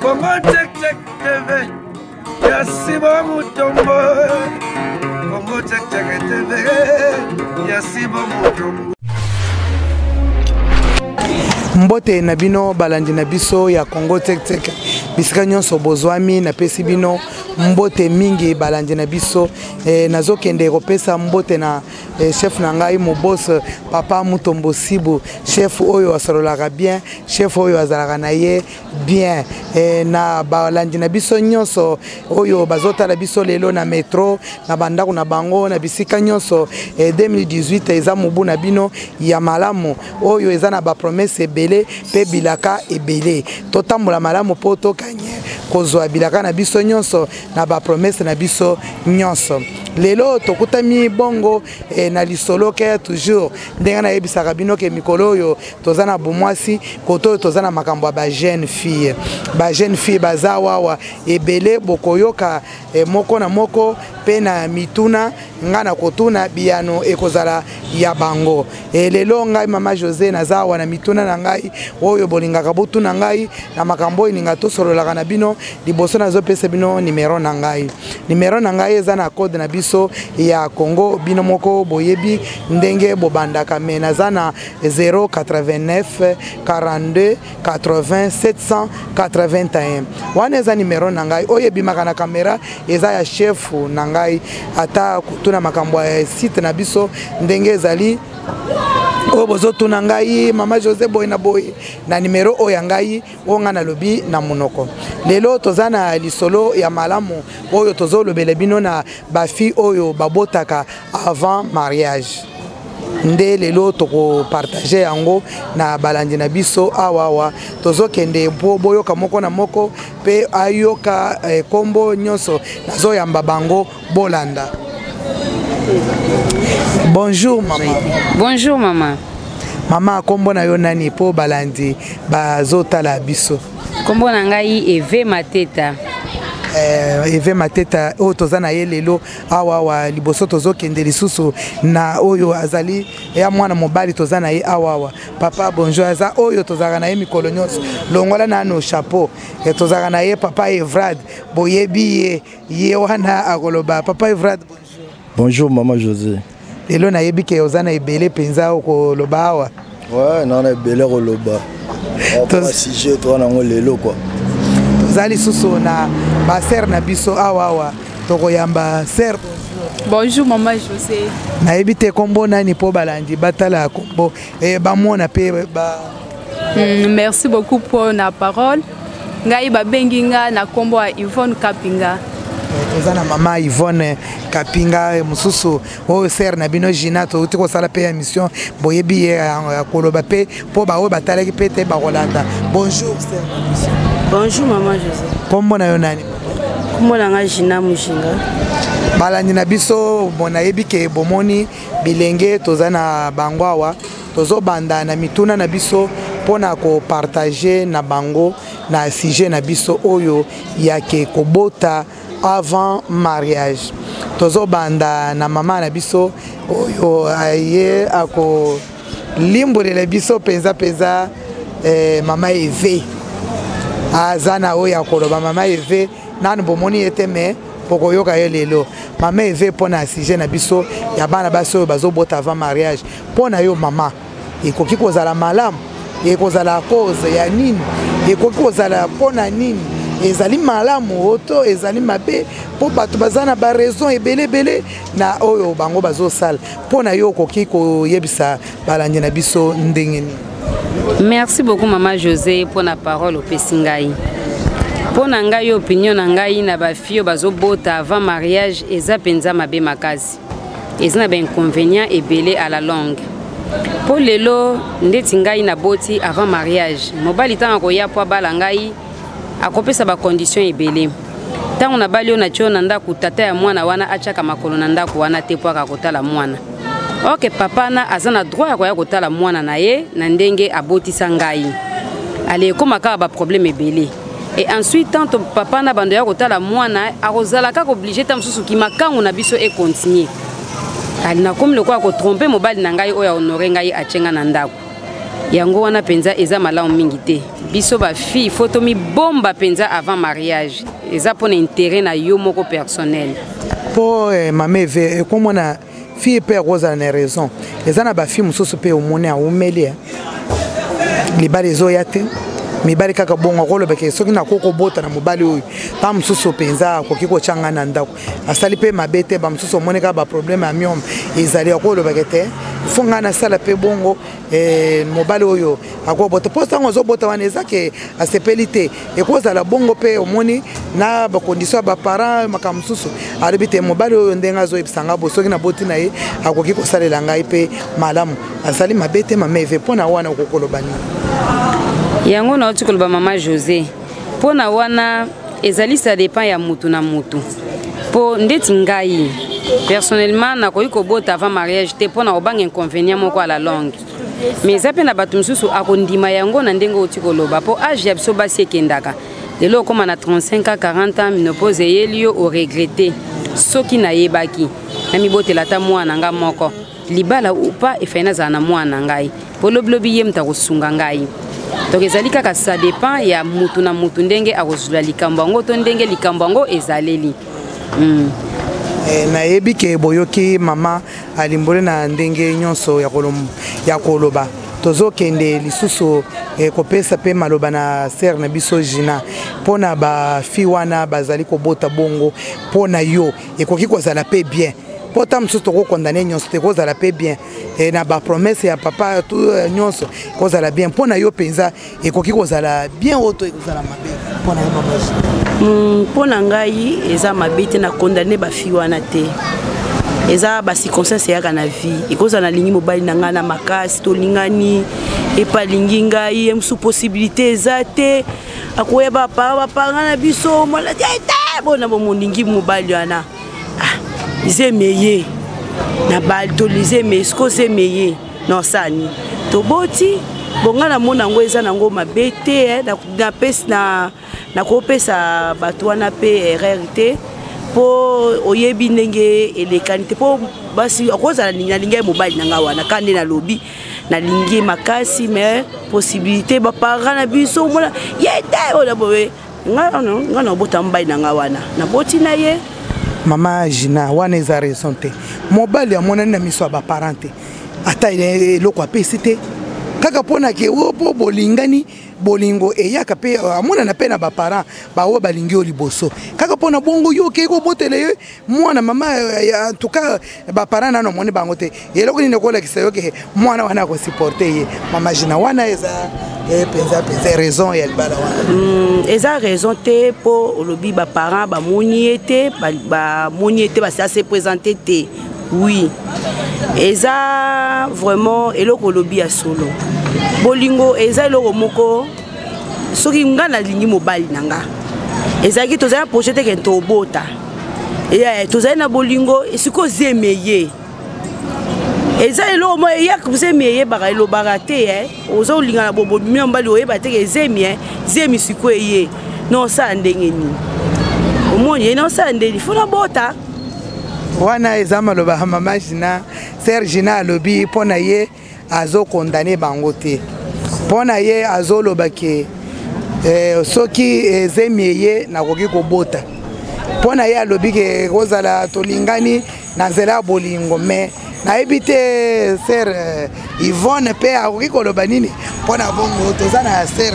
Congo Check Check TV ya Simon Mutombo Congo Check Check TV ya Simon Mutombo mbote na bino balandi na biso ya congo tektek bisika nyonso bozwami napesi bino mbote mingi balandi na biso e, nazokende kopesa mbote na Eh, chef na ngai mobos eh, papa mutombo sibu chef oyo asololaka bien chef oyo azalaka na ye bien eh, na balandi na biso nyonso oyo bazotala biso lelo na metro na bandako na bango na bisika nyonso 2018 eza mobu na bino ya malamu oyo eza na bapromese ebele mpe bilaka ebele totambola malamu mpo tokanye kozwa bilaka na biso nyonso na bapromese na biso nyonso lelo tokutami bongo e, na lisolo ke toujours ndenge nayebisaka bino ke mikolo oyo toza na bomwasi kote oyo toza na makambo ya bajeune fille bajeune fille baza wawa ebele bokoyoka e, moko na moko mpe na mituna ngai nakotuna biyano ekozala ya bango e lelo ngai mama josé naza awa na mituna na ngai oyo bolingaka botuna ngai na makambo oyo elinga tosololaka na bino liboso nazopesa bino nimero na ngai nimero na ngai eza na code na biso ya congo bino moko boyebi ndenge bobandaka me naza na 089 42 80 781 wana eza numero na ngai oyo ebimaka na kamera eza ya chefu na ngai ata kotuna makambo ya site na biso ndenge ezali oyo bozotuna ngai mama josé boye na boye na nimero oyo ya ngai oyo ngai nalobi na monoko lelo toza na lisolo ya malamu oyo tozolobela bino na bafi oyo babotaka avant mariage nde lelo tokopartage yango na balandi na biso awawa tozokende mpo boyoka moko na moko mpe ayoka eh, nkombo eh, nyonso nazoyamba bango bolanda bonjour mama bonjour mama mama nkombo na yo nani mpo balandi bazotala biso nkombo na ngai eve mateta eh, eve mateta oyo toza na ye lelo awa awa liboso tozokende lisusu na oyo azali ya mwana mobali toza na ye awa awa papa bonjour aza oyo tozalaka na ye mikolo nyonso longola nano chapeau e tozalaka na ye papa evrad boyebi ye ye wana akoloba papa evrad bonjour bonjour mama josé lelo nayebi ke oza na ebele mpenza okoloba awa ouais, naa na ebele koloba sujet toa nango lelo kua toza lisusu na basere na biso awa awa tokoyamba sere bonjour mama josé nayebi te nkombo nani mpo balandi batala nkombo eh, bamona mpe ba... Mm, merci beaucoup mpo na parole ngai babengi nga na nkombo ya ivone kapinga toza na mama ivone kapinga eh, mosusu oyo sere na bino gina touti kosala mpe émission boyebi ye ya koloba mpe mpo baoyo batalaki mpe te bakolanda bonjour sere bonjour mama josé nkombo na yo nani nkombo na ngai gina moshinga balandi na biso nayebi ke bomoni bilenge toza na bango awa tozobanda na mituna na biso mpo na kopartage na bango na sujet na biso oyo yake kobota avant mariage tozobanda na mama na biso oyo aye akolimbolela biso mpenza mpenza eh, mama eve aza na oyo akoloba mama eve nanu bomoni ye te mais bokoyoka ye lelo mama eve mpo na sujet na biso ya bana basi oyo bazobota avant mariage mpo na yo mama ekoki kozala malamu ekozala cause ya nini ekoki kozala mpo na nini ezali malamu to ezali mabe mpo bato baza na baraison ebele ebele na oyo bango bazosala mpo na yo okoki koyebisa balandi na biso ndenge nini merci beaucoup mama josé mpo na parole opesi ngai mpo na ngai opinion na ngai na bafio bazobota avant mariage eza mpenza mabe makasi eza na bainconvénient ebele à la longue mpo lelo ndeti ngai naboti avant mariage mobali ntango akoya mpo abala ngai akopesa bacondition ebele ntango nabali oyo natyo na ndako tata ya mwana wana atyaka makolo na ndako wana te mpo aka kotala mwana ok papa na aza na droit ya koya kotala mwana na ye na ndenge abotisa ngai ale ekóma kaka baproblème ebele et ensuite tanto papa na bando ya kotala mwana akozala kaka oblige ta mosusu kimakango na biso e continue nakomi lokola kotrompe mobali na ngai oyo ahonore ngai atye ngai na ndako yango wana mpenza eza malamu mingi te biso bafille fo tomibomba mpenza avant mariage eza mpo na intere na yo moko personnel mpo eh, mama eve ekomona eh, fille mpe yako ozala na raison eza na bafille mosusu mpe omoni aumeli eh. libala ezoya te mibali kaka bongo akolobeke soki nakoki kobota na mobali oyo ba mosusu mpenza akoki kotya ngai na ndako asali mpe mabe te ba mosusu omoni kaka baproblème ya miome ezali akolobeke te fo ngai nasala mpe bongo eh, mobali oyo akobota mpo ntango azobota wana eza ke asepeli te ekozala bongo mpe omoni na bakondition ya baparent makambo mosusu alobi te mobali oyo ndenge azoyebisa ngai bo soki naboti na ye akoki kosalela ngai mpe malamu azali mabe te mameve mpo na wana okoki koloba nini yango nauti koloba mama josé mpo na wana ezali sa dépend ya motu na motu mpo ndeti ngai personnellement nakoki kobota avant mariage te mpo na kobanga inconvénient moko à la longue mais eza mpe na bato mosusu akondima yango na ndenge outi koloba mpo age ya biso basi ekendaka lelo okóma na 35 a 40 ans minopose eyeli yo oregrete soki nayebaki namibotela ata mwana nga moko libala upa efai nazala na mwana na ngai mpo lobilobi ye moto akosunga ngai donc ezali kaka ça dépend ya mutu na mutu ndenge akozwela likambo yango to ndenge likambo yango ezaleli mm. eh, nayebi ke boyoki mama alimboli na ndenge nyonso ya koloba tozokende lisusu eh, kopesa mpe maloba na sere na biso gina mpo na bafi wana bazali kobota bongo mpo na yo ekoki kozala mpe bien mpo ntango mosusu tokokondane nyonso te ekozala mpe bien eh, na bapromese ya papa eh, nyonso ekozala bien mpo na yo mpenza ekoki kozala bien oyo to ekozala mabe mpo na yo mamaji hmm, mpo na ngai eza mabe te na condamne bafi wana te eza bacirconstance eyaka na vie ekozala nalingi mobali na ngai na makasi tolingani epa alingi ngai ye mosusu possibilité eza te akoya bapara bapanga na biso molati ete eh, bona bomolingi mobali wana ah, zemeye na baltoli zemeye siko zemeye non sani toboti bonga na mona yango eza nango mabe te eh, nakopesa bato wana mpe erreur te mpo oyebi ndenge elekani te mpo basi akozala nalingi ye mobali na ngai wana ka nde nalobi nalingi ye makasi mais possibilité baparent na biso omona ye te oyo na boye nga nano nga na obota mbai na nga wana naboti na ye mama jina wana eza raison te mobali amonani na miso ya baparent te ata eloko apesi te kaka mpo na ke o mpo bolingani bolingo eyaka mpe euh, amonana mpe na baparent baoyo balingi yo liboso kaka mpo na bongo yo okei kobotela ye mwana mama en tout cas ba parents nano moni bango te eloko nini ko lekisa yo ke mwana wana ko supporter ye mama jina wana eza eh, penza penza raison ya libala wana hmm, eza raison te po olobi ba parents ba moni ye te ba moni ye te ba se présenter te oui eza vraiment eloko olobi ya solo bolingo eza eloko moko soki ngai nalingi mobali na nga ezalaki tozali na projet te ke tobota yeah, tozali na bolingo sikoyo zemi eye eza eloko moko eyaka zemi eyebaka elobaka te eh. oza kolinga na bobomi ya mobali oyeba teke zemi eh. zemi sikoyo eye na osala ndenge nini omoni ye na osala ndenge fo nabota wana eza maloba ya mama jina ser jina alobi mpo na ye azo condamne bango te mpo na ye azoloba ke eh, soki ezemi eye nakoki kobota mpo na ye alobi ke kozala tolingani na nzela ya bolingo me nayebi te ser eh, ivone mpe akoki koloba nini mpo na bongo toza na ser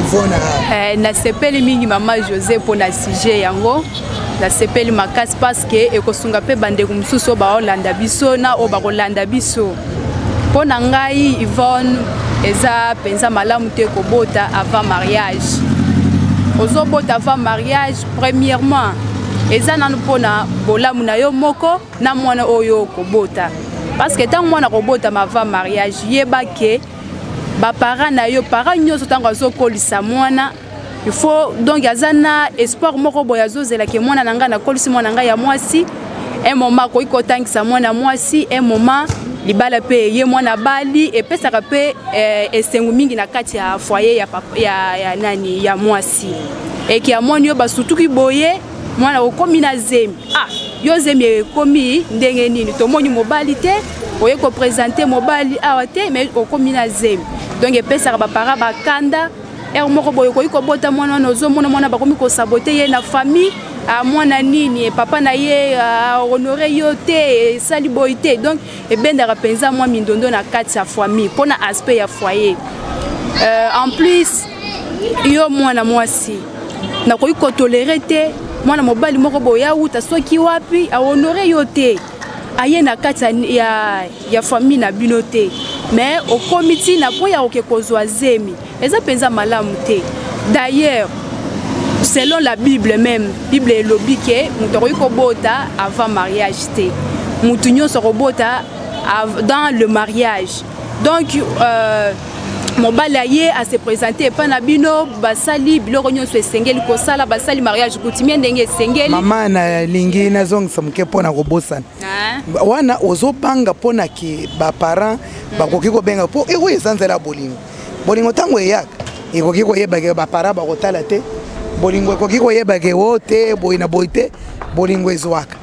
ivona eh, nasepeli mingi mama josé mpo na sujet yango nasepeli makasi parceke ekosunga mpe bandeko mosusu oyo baolanda biso na oyo bakolanda biso mpo na ngai ivone eza mpenza malamu te kobota avant mariage ozobota avant mariage premièrement eza nanu mpo na bolamu na yo moko na mwana oyo okobota parce que ntango mwana akobotama avant mariage yeba ke bapara na yo para nyonso ntango azokolisa mwana faut donc aza na espoir moko boye azozela ke mwana na ngai nakolisi mwana na ngai ya mwasi un moment akoki kotangisa mwana mwasi un moment libala mpe eye mwana abali epesaka mpe eh, esengo mingi na kati ya foyer ya, ya, ya nani ya mwasi eke amoni yo basutuki boye mwana okomi na zemi ah yo zemi ekomi ndenge nini tomoni mobali te oye kopresente mobali awa te mai okomi na zemi donk epesaka bapara bakanda ere moko boye okoki kobota mwana wana ozomona mwana bakomi kosabote ye na famille ah, mwana nini eh, papa na ye ah, honore yo te esali eh, boye te donk ebendaka mpenza mwa mindondo na kati ya famille mpo na aspect ya foyer euh, en plus yo mwana mwasi nakoki kotolere te mwana mobali moko boye awuta soki wapi ahonore yo te aye na kati ya, ya famille na bino te me okomi ntina mpo ya koke kozwa zemi eza mpenza malamu te d'ailleurs selon la bible même bible elobi ke moto akoki kobota avant mariage te moto nyonso akobota dans le mariage donc euh, mobali aye ase présente epai na bino basali biloko nyonso esengeli kosala basali mariage coutumier ndenge esengeli mama nalingi nazongisa moke mpo na kobosana ah. wana ozobanga mpo na ke baparent mm. bakoki kobenga mpo eh oyo eza nzela ya bolingo bolingo ntango eyaka ekoki koyebake baparent bakotala te bolingo ekoki koyebake o oh, te boye na boye te bolingo ezwaka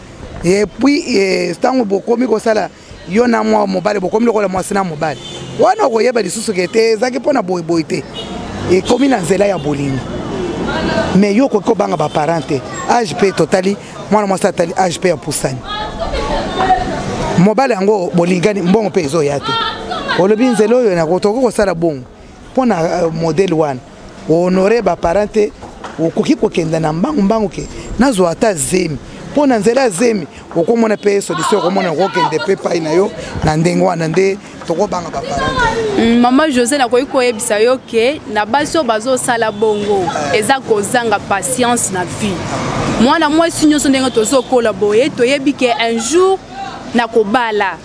epuis eh, ntango bokomi kosala yo na mwa mobali bokomi lokola mwasi na mobali wana okoyeba lisusu ke te ezalaki mpo na boyeboye te ekomi na nzela ya bolingo mais yo okoki kobanga baparent te age mpe totali mwana mwasi atali age mpe apusani mobali yango bolingani mbongo mpe ezoya te olobi nzela oyo tokoki kosala bongo mpo na euh, modele wana ohonore baparent te okoki kokenda na mbangu mbangu ke nazwa ata zemi mpo na nzela ya zemi okomona mpe solution okomona okokende mpe epai na yo na ndenge wana nde tokobanga baparent mm, mama josé nakoki koyebisa yo ke na basi oyo bazosala bongo eza kozanga patience na vie mwana mwasi nyonso ndenge tozokola boye toyebi ke un jour nakobala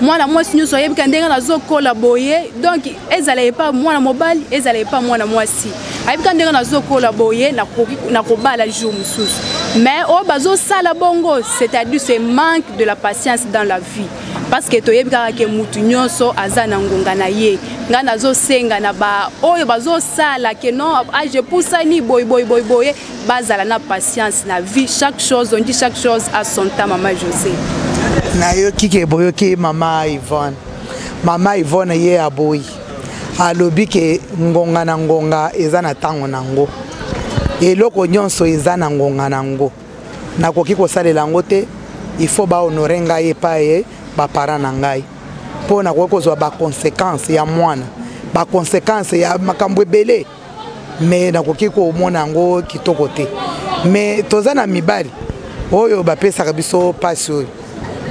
mwana mwasi nyonso ayebika ndenge nazokola boye donc ezala epa mwana mobali ezala epa mwana mwasi ayebika ndenge nazokola boye nakobala jour mosusu mais oyo oh, bazosala bongo c'est-à-dire ce manque de la patience dans la vie parce que toyebi kaka ke mutu nyonso aza na ngonga na ye ngai nazosenga na baoyo bazosala ke non age ah, epusani boye boye boye boye bazala na patience na vie chaque chose on dit chaque chose à son temps mama josé nayoki ke boyoki mama yvonne mama yvonne ye aboyi alobi ke ngonga na ngonga eza na ntango na yango eloko nyonso eza na ngonga na yango nakoki kosalela yango te il faut bahonore ngai epai ye baparent na ngai mpo nakoki kozwa baconsequence ya mwana baconsequence ya makambo ebele mais nakoki komona yango kitoko te mais toza na mibali oyo bapesaka biso mpasi oyo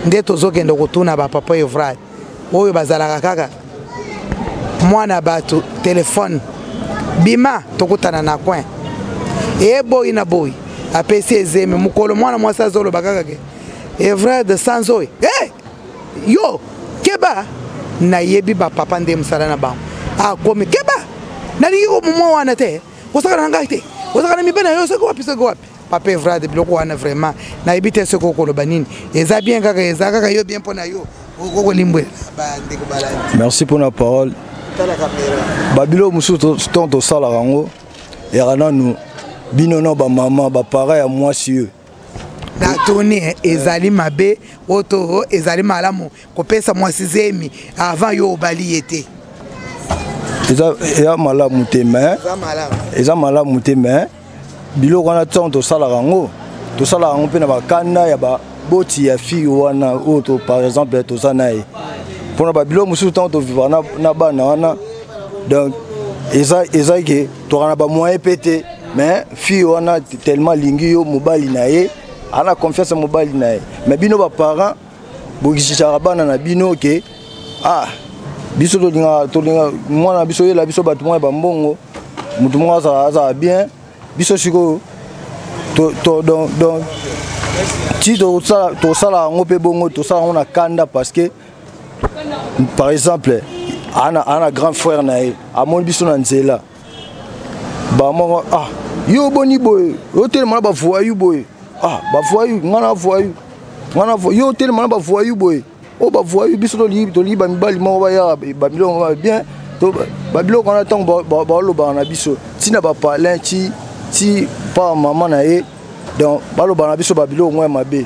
nde tozokende kotuna bapapa evrad oyo bazalaka kaka mwana bato telefone bima tokutana na coin eboyi na boyi apesi ezemi mokolo mwana mwasi azoloba kaka ke evrad sans oyo hey! Eh! yo keba nayebi bapapa nde mosala na bango akomi ah, keba nalingi komomwa wana te kosakana na ngai te ozakana mibe na yo soki wapi soki wapi papa evrade biloko wana vraiment nayebi te soki okoloba nini eza bien kaka eza kaka yo bien mpo na yo okokolimbwela bandeko balandi merci mpo na parole babiloko mosusu ntongo tosalaka yango yaka nanu bino na bamama bapara ya mwasi oyo natuni eh, ezali mabe oto ezali malamu kopesa mwasi zemi avant yo obali ye te eza malamu te me eza malamu te me biloko wana ntango tosalaka yango tosalaka yango mpe na bakanda ya baboti ya fille wana oyo par exemple toza na ye mpona babiloko mosusu ntango tovivaka na bana wana donc eza ke toka na bamoyen mpe te mais fille wana tellement alingi yo mobali na ye ana confiance ya mobali na ye mais bino baparent bokisisaka bana na bino ke ah biso tolinga tolinga mwana na biso yela biso bato moko ya bambongo moto moko azala azala bien biso sikoyo ti tosala yango mpe bongo tosala yango na kanda parce que par exemple ana ana grand frère na ye amoni biso na nzela bamoko ah yo boni boye otelema na bavoyu boye ah bavoyu ngai na voyu ngai na yo otelema na bavoyu boye oyo oh, bavoyu biso tolingi bamibali moko bayaka bamiloko moko bien babiloko wana ntango baolobaka na biso ntina bapalin ti ti pa mama na ye donc baloba na biso babiloko ngo ya mabe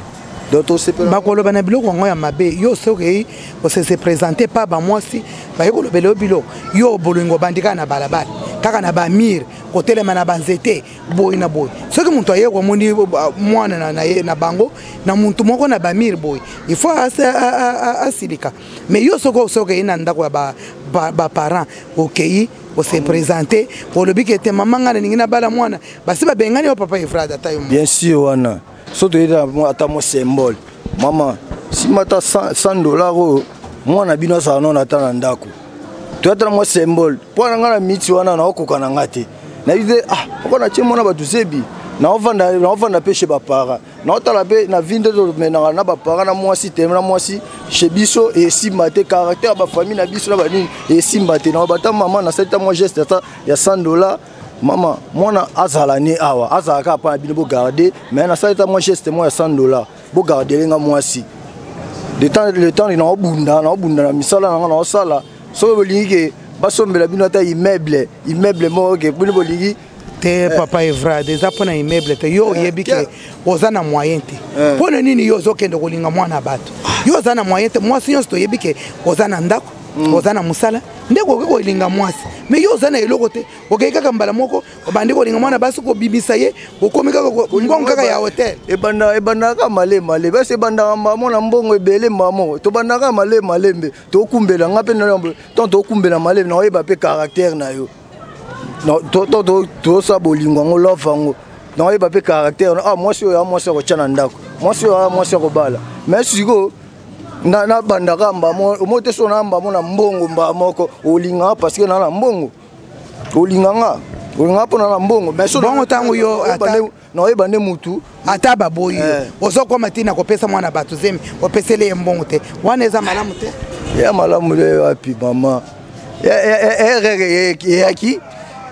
bakoloba na biloko yango ya mabe yo soki okei osese présente pa bamwasi baye kolobela yo biloko yo bolingo obandi kaka na balabala kaka na bamire kotelema na banzete boye na boye soki moto aye komoni mwana na ye na bango na motu moko na bamire boye il faut asilika mais yo soki soki okei na ndako ya baparent okei ose présente olobi ke te mama ngai nalingi nabala mwana basi babengani yo papa evrade ata yo bien sûr wana so toyei ata mo symbole mama nsima ata 100 dollar oyo mwana bino azala nono ata na ndako toyatala mwa symbole mpo na ngai na miti wana naokoka na ngai te nayebi te ah oko natie mwana bato zebi naovanda mpe chez bapara naotala mpe na vi nde tomenaka na bapara na mwasi te na mwasi chez biso esimba te caractère ya bafamille na biso na banini esimba te naobata mama nasalita mwa geste ya 100 dollar mama mwana azala ne awa azala kaka mpa na bino bogarde mai nasali ta mwa geste mwa ya 100 dollar bogardele nga mwasi le temps le temps naobunda naobunda na misala na nga naosala soki bolingi ke basombela bino ata immeuble immeuble moko ke bino bolingi te eh. papa evrade eza mpo na immeuble te yo eh, oyebi ke oza na moyen te eh. mpo na nini yo ozokende kolinga mwana ya bato yo oza na moyen te mwasi nyonso toyebi ke oza na ndako mm. oza na mosala ndeko okoki kolinga mwasi me yo oza na eloko te okei kaka mbala moko obandi kolinga mwana basi kobimisa ye okomi kaka mbongo kaka ya hotel ebandaka kaka male male basi ebandaka mamo na mbongo ebele mamo tobandaka male malembe tokumbela nga mpe ntango tokumbela malembe na oyeba mpe caractère na yo tosa bolingo yango love yango na oyeba mpe caractère ah mwasi oyo ya mwasi akotya na ndako mwasi oyo ya mwasi akobala mais sikoyo na nabandaka mbamo omoi te so na mbamo na mbongo mbaa moko olingaka parce que na na mbongo olinga nga olinga mpo na na mbongo bongo ntango yo naoyeba nde mutu ata baboyi yo eh. ozokoma ti na kopesa mwana bato zemi opeseli ye mbongo te wana eza malamu te ya malamu te wapi mama erere eyaki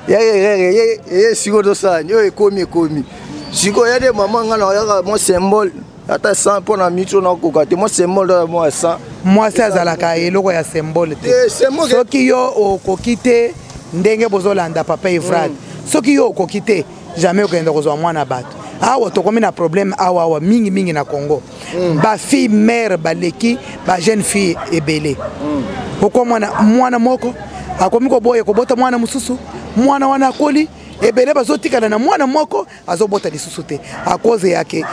erere eye sikoyo tosala nini oyo ekomi ekomi sikoyo ya nde mama ngai naoyaka mo symbole ata 100 mpo na minute oyo nakokoka te mwa symbole oyo mwa 100 mwasi azalaka eloko ya symbole te eh, soki yo okoki te ndenge bozolanda papa evrad mm. soki yo okoki te jamais okenda kozwa mwana bato awa tokomi na problème awa awa mingi mingi na congo mm. bafille mare baleki bajeune fille ebele mm. okwa mwana mwana moko akomi koboya kobota mwana mosusu mwana wana akoli ebele bazotikala na mwana moko azobota lisusu te akoze yake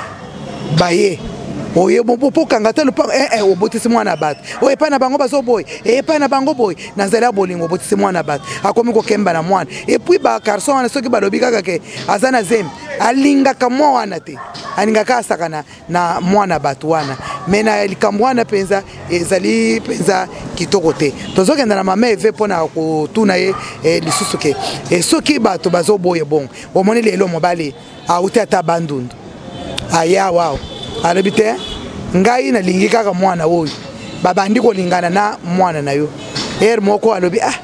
baye oye bokanga te lopango ee eh, eh, obotisi mwana ya bato oyo epai na bango bazoboye eh, epai na bango boye na nzela ya bolingo obotisi mwana ya bato akomi kokemba na mwana epuis bacarson wana soki balobi kaka ke aza na zemi alingaka mwa wana te alingaka asakana na mwana bato wana me na likambo wana mpenza ezali mpenza kitoko te tozokenda na mama eve mpo na kotuna ye eh, lisusu ke eh, soki bato bazoboye bongo omoni lelo mobali auti ata bandundu aya wao alobi te ngai nalingi kaka mwana oyo babandi kolingana na mwana na yo ere moko alobi ah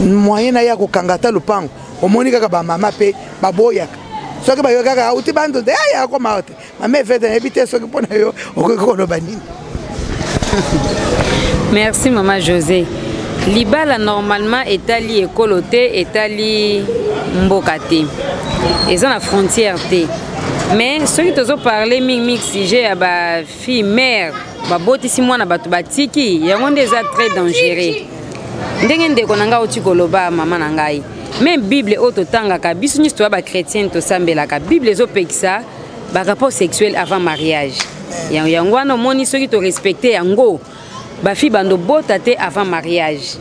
moyen na ye akokanga ata lopango omoni kaka bamama mpe baboyaka soki bayoki kaka auti banzo te aya akomawa te mama efete nayebi te soki mpo na yo okoki koloba nini merci mama josé libala normalement etali ekolo te etali mboka te eza na frontière te mais soki tozoparle mingimingi sujet ya ba fille mère babotisi mwana bato batiki yango nde eza très dangereux ndenge ndeko na ngai oti koloba mama na ngai meme bible oyo totangaka biso nyonso toya bachrétienne tosambelaka bible ezopekisa barapport sexuel avant mariage yango wana omoni soki torespecte yango ba fille bando bota te avant mariage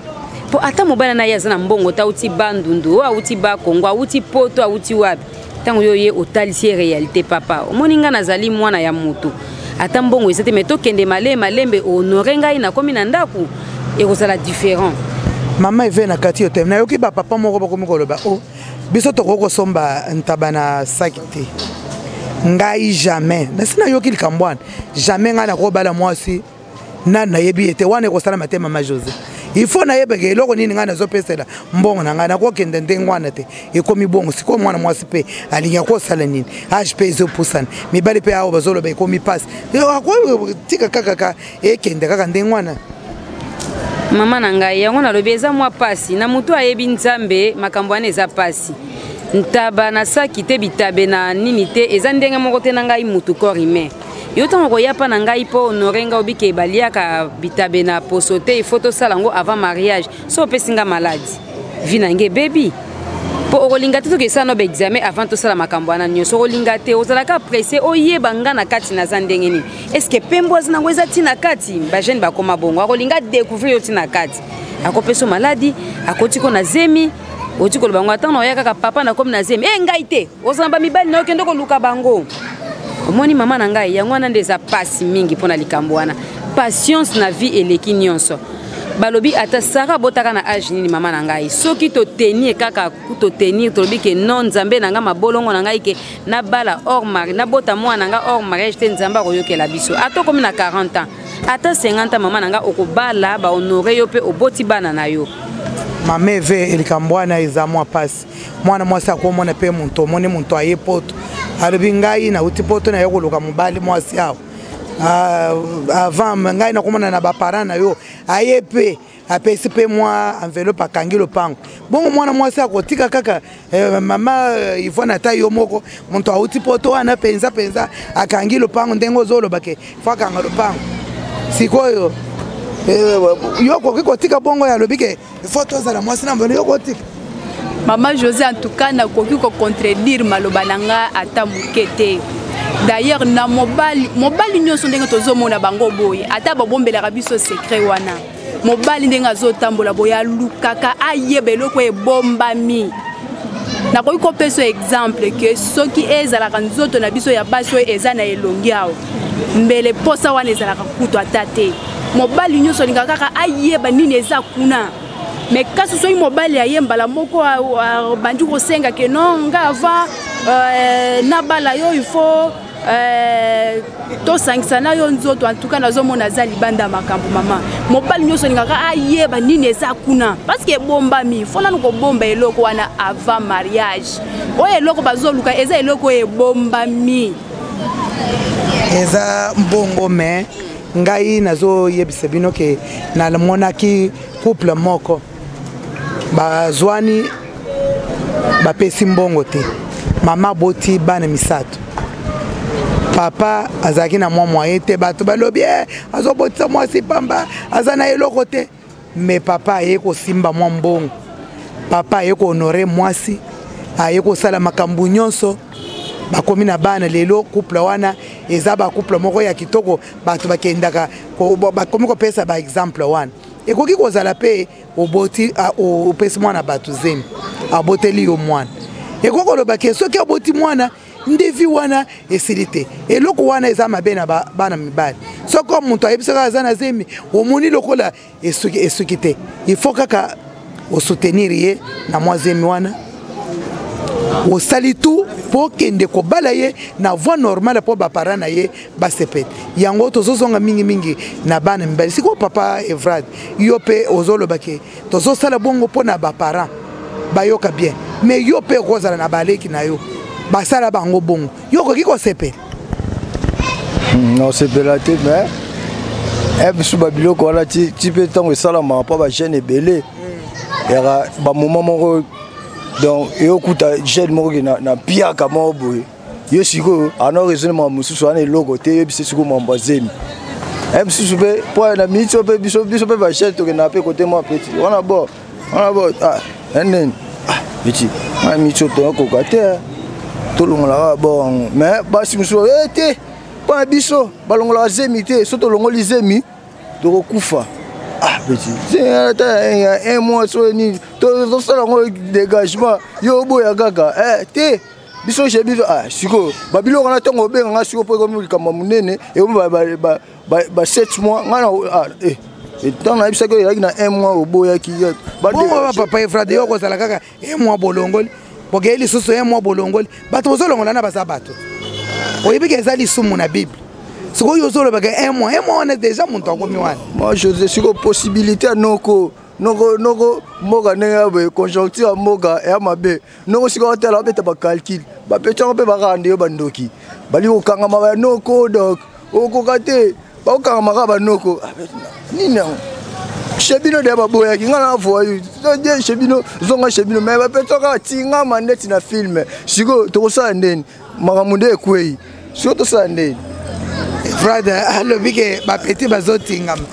po ata mobali na ye aza na mbongo te awuti bandundu oyo awuti bakongo awuti poto awuti wapi ntango yo ye otalisi ye réalité papa omoni ngai nazali mwana ya motu ata mbongo eza te mai tokende male malembe honore ngai nakomi na ndako ekozala différent mama eve na kati yo te nayoki bapapa moko bakomi koloba o oh, biso tokoki kosomba ntaba na saki te ngai jamais nasi nayoki likambo wana jamais ngai nakobala mwasi nani nayebi ye te wana ekosala matema ma josé il faut nayebaka eloko nini ngai nazopesela mbongo na ngai nakokende ndenge wana te ekomi bongo sikoyo mwana mwasi mpe alingi akosala nini age mpe ezopusana mibali mpe awa bazoloba ekomi mpasi akotika kakaka ekende kaka ndenge wana mama na ngai yango nalobi eza mwa mpasi na motu ayebi nzambe makambo wana eza mpasi ntaba na saki te bitabe na nini te eza ndenge moko te na ngai mutu corps humain yo ntango koya mpa na ngai mpo honore ngai obike baliaka bitabe na poso te ifo tosala yango avant mariage so opesi ngai maladi vi na ngai ebebi mpo okolinga te soki esala no baexamen avant tosala makambo wana nyonso okolinga te ozalaka apprécie oyeba ngai na kati naza ndenge nini estce pembo aza nango eza ntina kati bajeune bakoma bongo akolinga découvrir yo ntina kati akopesa maladi akoti ko na zemi oti koloba yango ata naoya kaka papa nakomi na zemi e ngai te ozana bamibali na yo kende koluka bango omoni mama na ngai yango wana nde eza mpasi mingi mpo na likambo wana patience na vie eleki nyonso balobi ata sara abotaka na age nini mama na ngai soki totenir kaka totenir tolobi ke non nzambe na ngai mabolongo na ngai ke nabala or mari nabota mwana na ngai or mariage te nzambe akoyokela biso ata okomi na 40 ans ata 50 mama na nga okobala bahonore yo mpe oboti bana na yo mama eve elikambo wana eza mwa mpasi mwana mwasi akomona mpe moto omoni moto aye poto alobi ngai nauti poto naye koluka mobali mwasi awa ah, avant ngai nakomona na baparent na yo aye mpe apesi mpe mwa enveloppe akangi lopango bongo mwana mwasi akotika kaka eh, mama eh, ivone ata yo moko moto auti poto wana mpenza mpenza akangi lopango ndenge ozoloba ke fo akanga lopango sikoyo eh, yo okoki kotika bongo ya alobi ke fo tozala mwasi na mbele yo kotika Maman José, en tout cas, n'a koki ko contredire maloba nanga ata mukete. D'ailleurs, na mobali, mobali nyoso ndenge tozo mona bango boye, ata bobombelaka biso secret wana. Mobali ndenge azo tambola boye alukaka ayeba eloko ebombami. nakoki kopesa exemple ke soki ezalaka nzoto na biso ya basi oyo eza na elongi awa mbele mposa wana ezalaka kutu ata te mobali nyonso alingaka kaka ayeba nini eza kuna me kasi soki mobali aye mbala moko abandi kosenga ke no nga avant euh, nabala yo il faut euh, tosangisa na yo nzoto antuka nazomona aza libanda makambo mama mobali nyonso alingaka ayeba nini eza kuna parceke ebombami fo nanu kobomba eloko wana avant mariage oyo eloko bazoluka eza eloko oyo ebombami eza mbongo mais ngai nazoyebisa bino ke namonaki couple moko bazwani bapesi mbongo te mama aboti bana misato papa azalaki na mwa mwaye te bato balobi e eh, azobotisa mwasi pamba aza na eloko te mais papa aye kosimba mwa mbongo papa aye kohonore mwasi aye kosala makambo nyonso bakomi na bana lelo couple wana eza bacouple moko ya kitoko bato bakendaka bakomi kopesa baexemple wana ekoki kozala mpe oboti opesi mwana bato zemi aboteli yo mwana ekoki kolobaki soki aboti mwana nde vi wana esili te eloko wana eza mabe na bana mibali soki moto ayebi soki aza na zemi omoni lokola esuki esuki te il faut kaka osoutenir ye na mwa zemi wana osali tu mpo okende kobala ye na voi normale mpo baparent na ye basepele yango tozozonga mingimingi na bana mibali sikoyo papa evrad yo mpe ozolobake tozosala bongo mpo na baparent bayoka bien mais yo mpe okozala na baleki na yo basala bango bongo yo okoki kosepela hmm, nasepela te mais eh, biso babiloko wana ti mpe ntango esalamaka mpo bajeune ebele hmm. yaka bamoment moko donc eyokuta jeune moko ke na, na piaka moko boye yo sikoyo ana oresone makambo mosusu wana eloko te yebisa sikoyo makambo ya zemi e mosusu mpe mpo na miniti oyo mpe biso biso mpe bachel tokendaka mpe kote mwa peti wana bo wana bo nini peti wana miniti oyo tokoka te eh. tolongolaka bo yango mais basi mosusu e eh, te mpo na biso balongolaka zemi te so tolongoli zemi tokokufa ah peti ata un mois soyo nini tosala yango dégagement yo oboya kaka te biso je biso ah sikoyo babiloko wana ntongo obenga ngai sikoyo mpo ekomi likambo ya monene ekomi ba 7 mois ngai na ah, eh. ntango nayebisaki oyelaki na un mois oboyaki papa efrade yo okozala kaka un mois bolongoli bokei lisusu un mois bolongoli bato bozolongola na baza bato oyebi ke eza lisumu na bible sikoyo ozolobaka un mois un mois wana deja moto akomi wana moi josé sikoyo possibilité ya noko noko noko mboka ndenge ya boye conjoncture ya mboka ya mabe noko sika otala babeta bacalcule bapeti yango mpe bakande yo bandoki bali kokangama ya noko dok okoka te bakokangama kaka banoko ah, nini yango chez bino deya baboyaki ngai na voyu chez bino zonga chez bino mai bapeti kaka tingama ndeti na filme sikoyo tokosala ndeni makambo nde ekwei soki tosala nde brother alobi ke bapeti bazotingama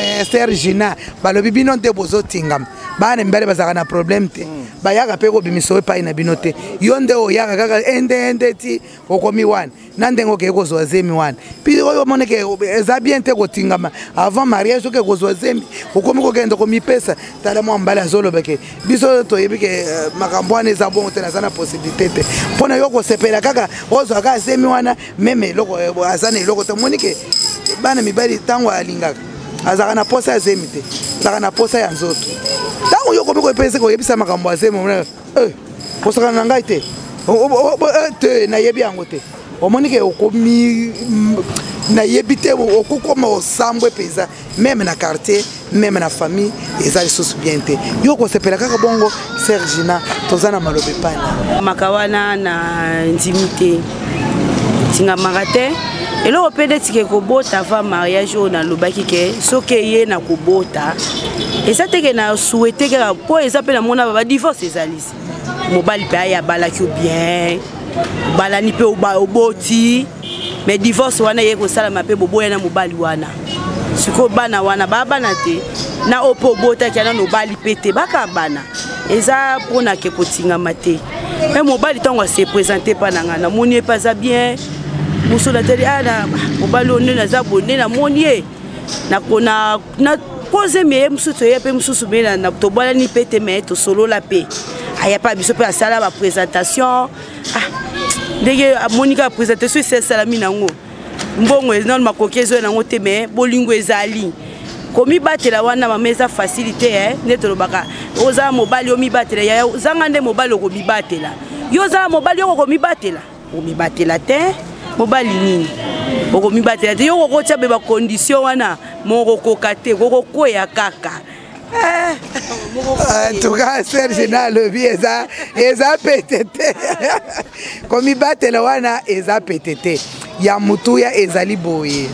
eh, ser gina balobi bino nte bozotingama bana mibale bazalaka na problème te hmm. bayaka mpe kobimisa oyo epai na bino te yo nde oyaka kaka endeende ti okomi wana na ndenge okei kozwa zemi wana mpi oyo omoneke eza bien te kotingama avant mariage okei kozwa zemi okomi kokende komipesa tala mwa mbala azolobeke biso toyebi ke euh, makambo wana eza bongo te naza na possibilité te mpo na yo kosepela kaka ozwa kaka zemi wana meme eloko euh, aza na eloko te omoni ke bana mibali ntango alingaka azalaka na posa ya zemi te azalaka na posa ya nzoto ntango yo okomi koyepesa koyebisa makambo ya zemi omona eh, kosakana na ngai te eh, te nayebi yango te omoni ke okomi nayebi te okokoma osambwe mpenza meme na quartier meme na famille eza lisusu bien te yo okosepela kaka bongo sergina toza na maloba epai na maka wana na ndimi te etingamaka te eloko mpe neti ke kobota va mariage oyo nalobaki ke soki eye na kobota eza teke na souhaite kaka mpo eza mpe namona badivorce ezali mobali mpe aye abalaki bien obalani mpe oboti mais divorce wana eye kosalama mpe boboya na mobali wana sikoyo bana wana baa bana te na oyo mpe obotaki ana na obali mpe te baka bana eza mpona ke kotingama te mpe mobali ntango ase présente mpa na ngai namoni ye mpe aza bien mosu natali ana ah, mobali oyo nde naza boye nde namoni ye nakona na koze meye mosusu toye mpe mosusu be tobalani mpe te me tosolola mpe aya mpe biso mpe asala baprésentation ah, ndenge amoni kaka présentation esi esalami nango mbongo nano makoki ezoya nango te me bolingo ezali komibatela wana mama eza fasili te eh? nde tolobaka ozala mobali omibatela yaya ozanga nde mobali okomibatela yo ozala mobali oko komibatela omibatela te mobali nini okomibatela te yo kokotya be bacondition wana mokokoka te kokokweya kaka eh. en tout cas serge na alobi eza eza pete te komibatela wana eza pete te ya motuya ezali boye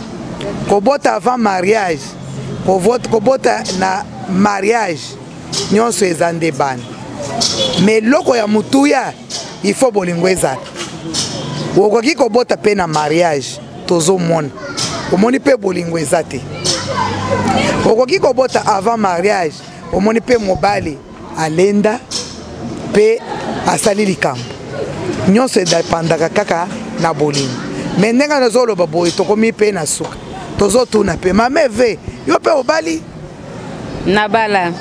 kobota avant mariage kobota na mariage nyonso eza nde bana me eloko ya motuya il faut bolingo ezala okoki kobota mpe na mariage tozomona omoni mpe bolingo eza te okoki kobota avant mariage omoni mpe mobali alenda mpe asali likambo nyonso edepandaka kaka na bolingo me ndenge nazoloba boye tokomi mpe na suka tozotuna mpe mameve yo mpe obali nabala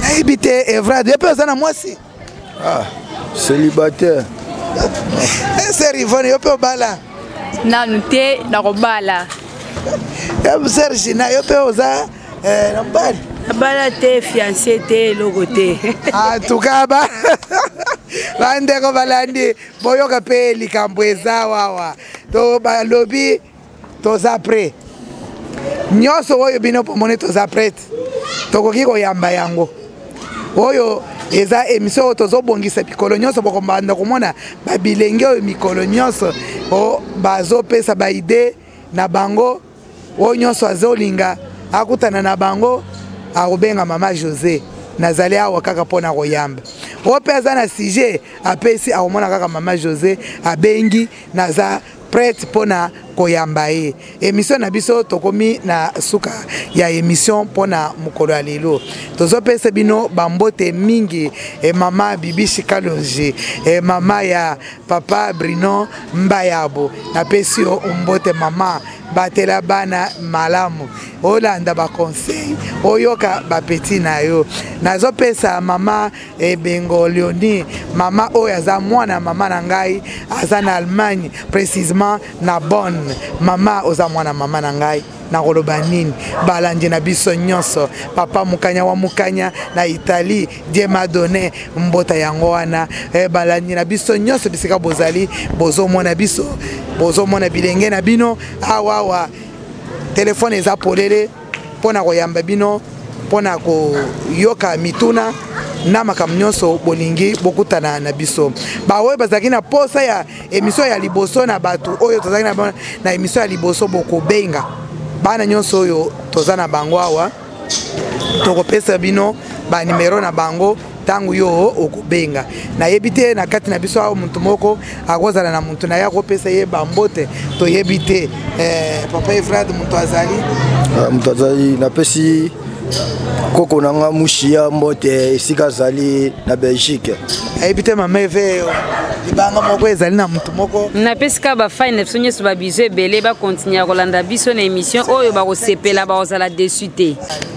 nayebi te evrad yo mpe oza na mwasi ah, célibataire eser eh, ivone yo mpe obala nanu te nakobala eh, serge na yo mpe oza eh, na mobali abala te fiancé te eloko te antuka ba bandeko balandi boyoka mpe likambo eza wawa to balobi toza prêt nyonso oyo bino pomoni toza prête tokoki koyamba yango oyo eza émission oyo tozobongisa mikolo nyonso bokombanda komona babilenge oyo mikolo nyonso bazopesa baide na bango oyo nyonso azolinga akutana na bango akobenga mama josé nazali awa kaka mpo na koyamba oyo mpe aza na sujet apesi akomona kaka mama josé abengi naza prête mpo na koyamba ye emission na biso tokomi na suka ya emission mpo na mokolo ya lelo tozopesa bino bambote mingi e mama bibishi kalonji e mama ya papa brino mbayabo napesi yo mbote mama batela bana malamu olanda baconseil oyoka bapeti na yo nazopesa mama ebengo leonie mama oyo aza mwana ya mama na ngai aza na allemagne précisement na bonne mama oza mwana mama na ngai nakoloba nini balandi na biso nyonso papa mokanya wa mokanya na italie die madone mbota yango wana e, balandi na biso nyonso bisika bozali bozomona biso bozomona bilenge na bino awawa telefone eza polele mpo na koyamba bino mpo na koyoka mituna na makambo nyonso bolingi bokutana na biso baoyo bazalaki na posa ya emisio ya liboso na bato oyo tozalaki na, na emisio ya liboso bokobenga bana nyonso oyo toza na bango awa tokopesa bino banimero na bango ntango yo okobenga nayebi te na kati na biso awa moto moko akozala na moto na ye akopesa ye bambote toyebi te eh, papa evrad moto azali ah, moto azali napesi koko na nga mushiya mbote esika azali na belgique ayebi te mama eve libanga moko ezali na motu moko napesi kaka bafani na biso nyonso babizo ebele bakontinue ya kolanda biso na émission oyo bakosepela bakozala desu te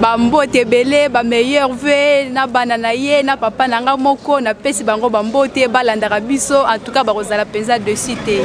bambote ebele bameilleur ve na bana na ye na papa na ngai moko napesi bango bambote balandaka biso antuka bakozala mpenza dessus te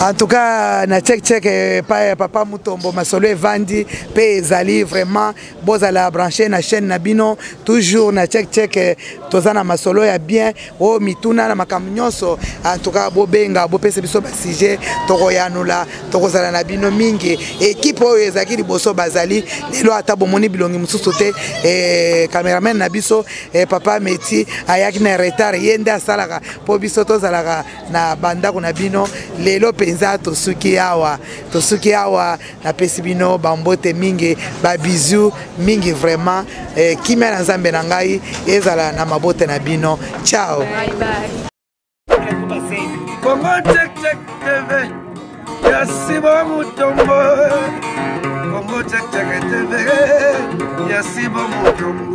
en tout cas na check check epai eh, ya papa mutombo masolo evandi mpe ezali vraiment bozala branche na chaîne na bino toujours na check check eh, toza na masolo ya bien o oh, mituna na makambo nyonso antuka bobenga bopesa biso basujet tokoyanula tokozala na bino mingi ekipe oyo ezalaki liboso bazali lelo ata bomoni bilongi mosusu te eh, cameraman na biso eh, papa meti ayaki na retard ye nde asalaka mpo biso tozalaka na bandako na bino lelo mpenza tosuki awa tosuki awa napesi bino bambote mingi babizu mingi vraiment eh, kimia na nzambe na ngai ezala na mabote na bino ciao bye bye. Congo Check Check TV ya Simon Mutombo Congo Check Check TV ya Simon Mutombo